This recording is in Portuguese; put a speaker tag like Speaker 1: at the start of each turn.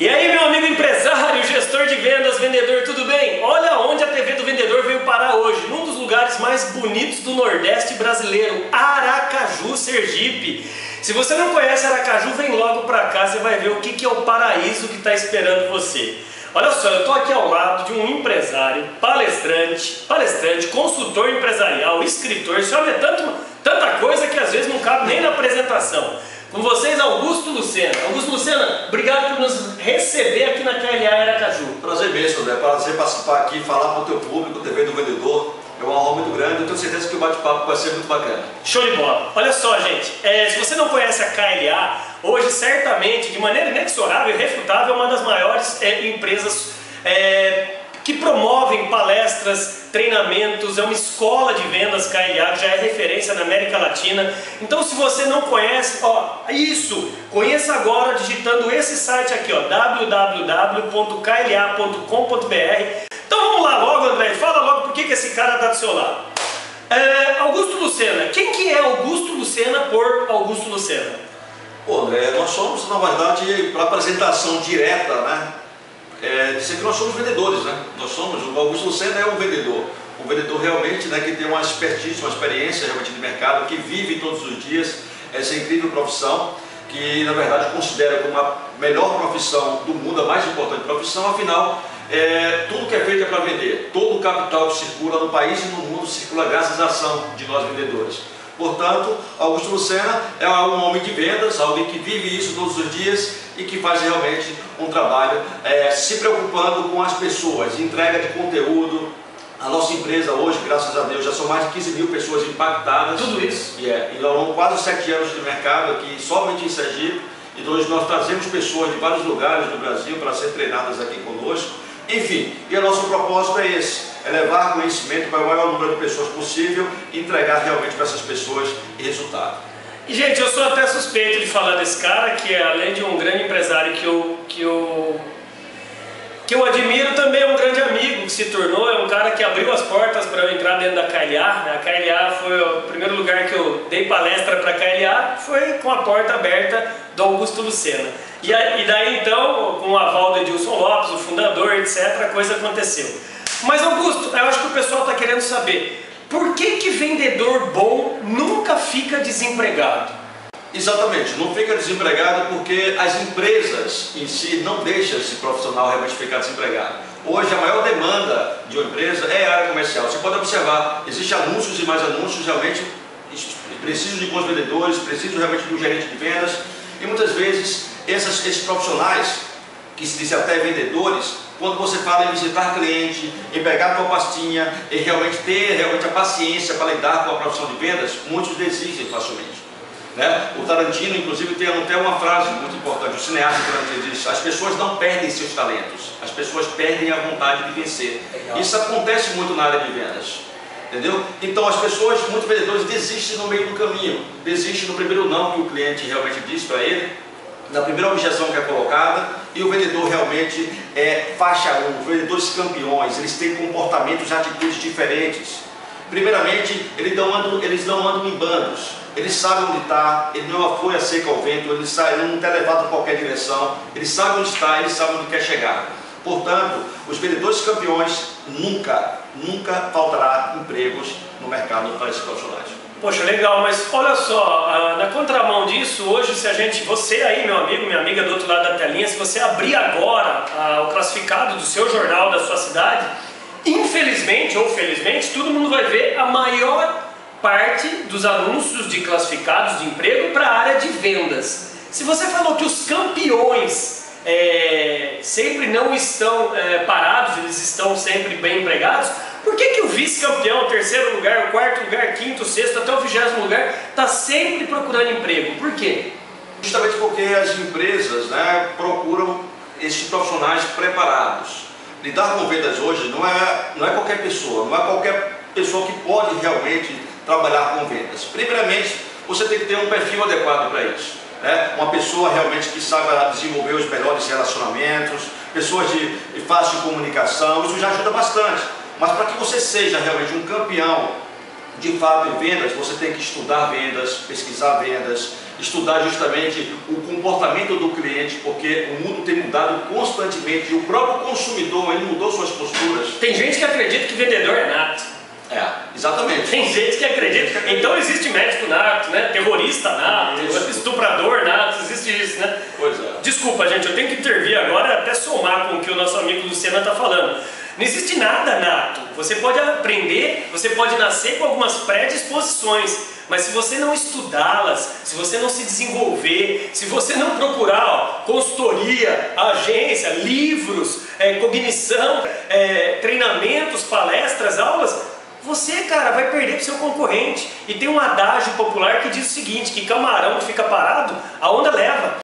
Speaker 1: E aí, meu amigo empresário, gestor de vendas, vendedor, tudo bem? Olha onde a TV do Vendedor veio parar hoje, num dos lugares mais bonitos do Nordeste brasileiro, Aracaju, Sergipe. Se você não conhece Aracaju, vem logo pra cá, você vai ver o que, é o paraíso que está esperando você. Olha só, eu estou aqui ao lado de um empresário, palestrante, palestrante, consultor empresarial, escritor, esse homem é tanto, tanta coisa que às vezes não cabe nem na apresentação. Com vocês. Augusto Lucena, obrigado por nos receber aqui na KLA Aracaju.
Speaker 2: Prazer mesmo, André. Prazer participar aqui, falar para o teu público, TV do Vendedor. É uma honra muito grande. Eu tenho certeza que o bate-papo vai ser muito bacana.
Speaker 1: Show de bola. Olha só, gente. É, se você não conhece a KLA, hoje certamente, de maneira inexorável e refutável, é uma das maiores é, empresas é, que promovem palestras, treinamentos, é uma escola de vendas KLA, já é referência na América Latina. Então se você não conhece, ó, isso, conheça agora digitando esse site aqui, ó, www.kla.com.br. Então vamos lá logo, André, fala logo por que, que esse cara está do seu lado. É, Augusto Lucena, quem que é Augusto Lucena por Augusto Lucena?
Speaker 2: Pô, André, nós somos, na verdade, para apresentação direta, né? É, dizer que nós somos vendedores, né? Nós somos, o Augusto Lucena é um vendedor. Um vendedor realmente né, que tem uma expertise, uma experiência realmente de mercado, que vive todos os dias essa incrível profissão, que na verdade considera como a melhor profissão do mundo, a mais importante profissão, afinal, é, tudo que é feito é para vender. Todo o capital que circula no país e no mundo circula graças à ação de nós vendedores. Portanto, Augusto Lucena é um homem de vendas, alguém que vive isso todos os dias e que faz realmente um trabalho é, se preocupando com as pessoas, entrega de conteúdo. A nossa empresa hoje, graças a Deus, já são mais de 15 mil pessoas impactadas.
Speaker 1: Tudo isso?
Speaker 2: E é, e ao quase sete anos de mercado aqui, somente em Sergipe. Então hoje nós trazemos pessoas de vários lugares do Brasil para serem treinadas aqui conosco. Enfim, e o nosso propósito é esse é levar conhecimento para o maior número de pessoas possível e entregar realmente para essas pessoas resultado.
Speaker 1: E, gente, eu sou até suspeito de falar desse cara, que é, além de um grande empresário que eu, que eu, que eu admiro, também é um grande amigo que se tornou, é um cara que abriu as portas para eu entrar dentro da KLA. Né? A KLA foi o primeiro lugar que eu dei palestra para a KLA, foi com a porta aberta do Augusto Lucena. E, e daí então, com o aval do Edilson Lopes, o fundador, etc., a coisa aconteceu. Mas Augusto, eu acho que o pessoal está querendo saber, por que que vendedor bom nunca fica desempregado?
Speaker 2: Exatamente, não fica desempregado porque as empresas em si não deixam esse profissional realmente ficar desempregado. Hoje a maior demanda de uma empresa é a área comercial. Você pode observar, existem anúncios e mais anúncios realmente preciso de bons vendedores, preciso realmente de um gerente de vendas e muitas vezes essas, esses profissionais que se dizem até vendedores quando você fala em visitar cliente, em pegar a tua pastinha, e realmente ter realmente a paciência para lidar com a profissão de vendas, muitos desistem facilmente. Né? O Tarantino, inclusive, tem até uma frase muito importante, o cineasta Tarantino diz, as pessoas não perdem seus talentos, as pessoas perdem a vontade de vencer. Legal. Isso acontece muito na área de vendas. Entendeu? Então as pessoas, muitos vendedores desistem no meio do caminho, desistem no primeiro não que o cliente realmente diz para ele, na primeira objeção que é colocada, e o vendedor realmente é faixa 1, vendedores campeões, eles têm comportamentos e atitudes diferentes. Primeiramente, eles não andam, eles não andam em bandos, eles sabem onde está, ele não foi a seca ao vento, ele, ele não está levado em qualquer direção, ele sabe onde está, ele sabe onde quer chegar. Portanto, os vendedores campeões nunca, nunca faltará empregos no mercado para esses profissionais.
Speaker 1: Poxa, legal, mas olha só, ah, na contramão disso, hoje se a gente, você aí, meu amigo, minha amiga do outro lado da telinha, se você abrir agora ah, o classificado do seu jornal da sua cidade, infelizmente ou felizmente, todo mundo vai ver a maior parte dos anúncios de classificados de emprego para a área de vendas. Se você falou que os campeões é, sempre não estão é, parados, estão sempre bem empregados, por que, que o vice-campeão, terceiro lugar, quarto lugar, quinto, sexto, até o vigésimo lugar, está sempre procurando emprego? Por quê?
Speaker 2: Justamente porque as empresas né, procuram esses profissionais preparados. Lidar com vendas hoje não é, não é qualquer pessoa, não é qualquer pessoa que pode realmente trabalhar com vendas. Primeiramente, você tem que ter um perfil adequado para isso. Né? Uma pessoa realmente que saiba desenvolver os melhores relacionamentos, pessoas de, de fácil comunicação, isso já ajuda bastante. Mas para que você seja realmente um campeão de fato em vendas, você tem que estudar vendas, pesquisar vendas, estudar justamente o comportamento do cliente, porque o mundo tem mudado constantemente e o próprio consumidor ele mudou suas posturas.
Speaker 1: Tem gente que acredita que vendedor é nato.
Speaker 2: É, exatamente.
Speaker 1: Tem gente que acredita. Então existe médico nato, né? Terrorista nato, estuprador isso, né?
Speaker 2: Pois é.
Speaker 1: Desculpa, gente, eu tenho que intervir agora até somar com o que o nosso amigo Luciano está falando. Não existe nada nato. Você pode aprender, você pode nascer com algumas predisposições, mas se você não estudá-las, se você não se desenvolver, se você não procurar ó, consultoria, agência, livros, é, cognição, é, treinamentos, palestras, aulas, você, cara, vai perder para o seu concorrente. E tem um adágio popular que diz o seguinte, que camarão que fica parado, a onda leva.